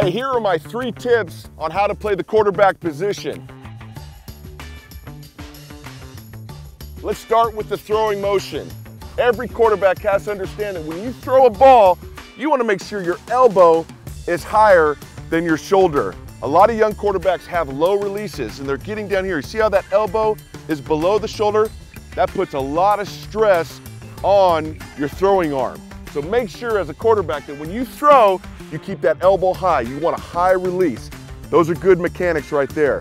Hey, here are my three tips on how to play the quarterback position. Let's start with the throwing motion. Every quarterback has to understand that when you throw a ball, you want to make sure your elbow is higher than your shoulder. A lot of young quarterbacks have low releases and they're getting down here. You see how that elbow is below the shoulder? That puts a lot of stress on your throwing arm. So make sure as a quarterback that when you throw, you keep that elbow high. You want a high release. Those are good mechanics right there.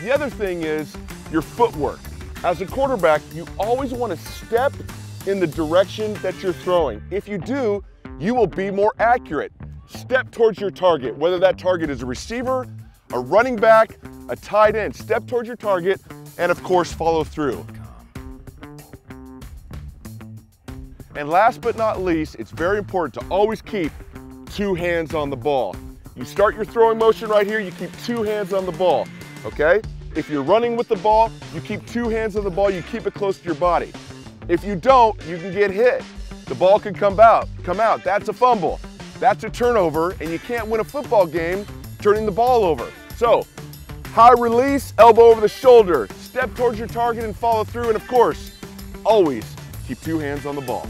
The other thing is your footwork. As a quarterback, you always want to step in the direction that you're throwing. If you do, you will be more accurate. Step towards your target, whether that target is a receiver, a running back, a tight end. Step towards your target, and of course, follow through. And last but not least, it's very important to always keep two hands on the ball. You start your throwing motion right here, you keep two hands on the ball, okay? If you're running with the ball, you keep two hands on the ball, you keep it close to your body. If you don't, you can get hit. The ball can come out, come out. That's a fumble. That's a turnover, and you can't win a football game turning the ball over. So, high release, elbow over the shoulder, step towards your target and follow through, and of course, always keep two hands on the ball.